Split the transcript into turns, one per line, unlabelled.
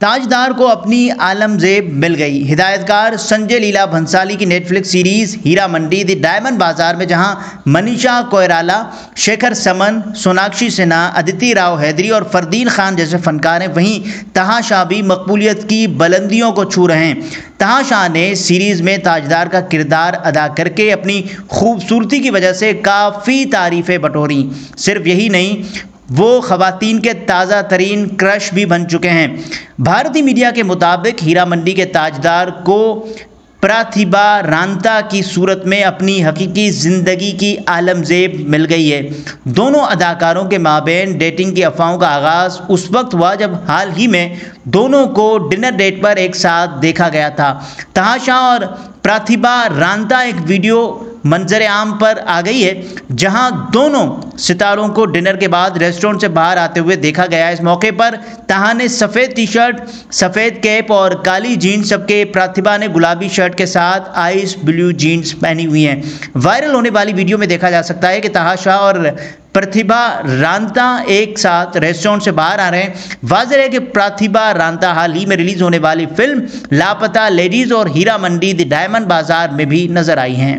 تاجدار کو اپنی عالم زیب مل گئی۔ ہدایتکار سنجے لیلا بھنسالی کی نیٹ فلکس سیریز ہیرا منڈی دی ڈائمنڈ بازار میں، جہاں منیشا کوئرالا، شیکھر سمن، سوناکشی سنہا ادیتی راؤ حیدری اور فردین خان جیسے فنکار ہیں، وہیں تہا شاہ بھی مقبولیت کی بلندیوں کو چھو رہے ہیں۔ تہا شاہ نے سیریز میں تاجدار کا کردار ادا کر کے اپنی خوبصورتی کی وجہ سے کافی تعریفیں بٹوری۔ صرف یہی نہیں وہ خواتین کے تازہ ترین کرش بھی بن چکے ہیں۔ بھارتی میڈیا کے مطابق ہیرا منڈی کے تاجدار کو پراتھیبا رانتا کی صورت میں اپنی حقیقی زندگی کی عالم زیب مل گئی ہے۔ دونوں اداکاروں کے مابین ڈیٹنگ کی افواہوں کا آغاز اس وقت ہوا جب حال ہی میں دونوں کو ڈنر ڈیٹ پر ایک ساتھ دیکھا گیا تھا۔ تہاشا اور پراتھیبا رانتا ایک ویڈیو منظر عام پر آ گئی ہے، جہاں دونوں ستاروں کو ڈنر کے بعد ریسٹورنٹ سے باہر آتے ہوئے دیکھا گیا۔ اس موقع پر تہا نے سفید ٹی شرٹ سفید کیپ اور کالی جینس سب کے پراتھیبا نے گلابی شرٹ کے ساتھ آئس بلیو جینس پہنی ہوئی ہیں۔ وائرل ہونے والی ویڈیو میں دیکھا جا سکتا ہے کہ تہا شاہ اور پرتھیبا رانتا ایک ساتھ ریسٹورنٹ سے باہر آ رہے ہیں۔ واضح ہے کہ پرتھیبا رانتا حال ہی میں ریلیز ہونے والی فلم لاپتہ لیڈیز اور ہیرا منڈی دی ڈائمنڈ بازار میں بھی نظر آئی ہیں۔